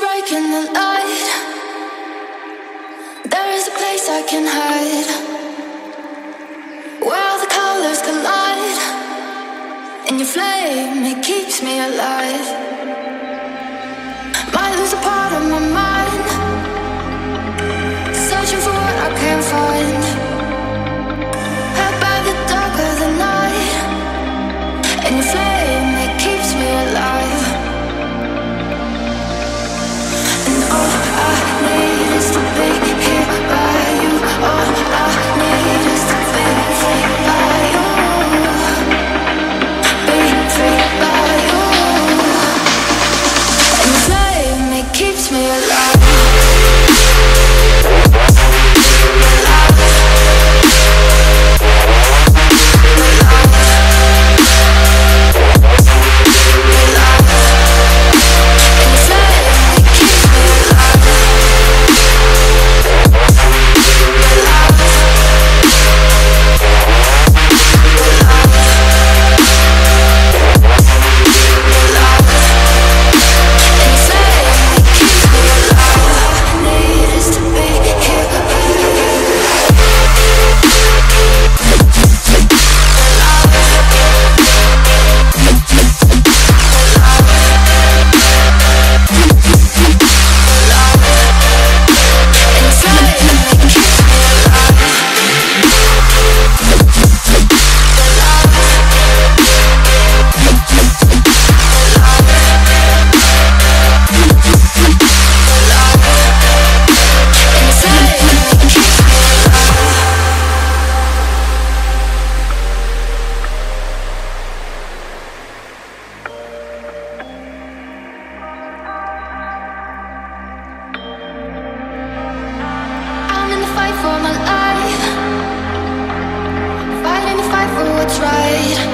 breaking the light. There is a place I can hide where the colors collide, your flame it keeps me alive. afraid.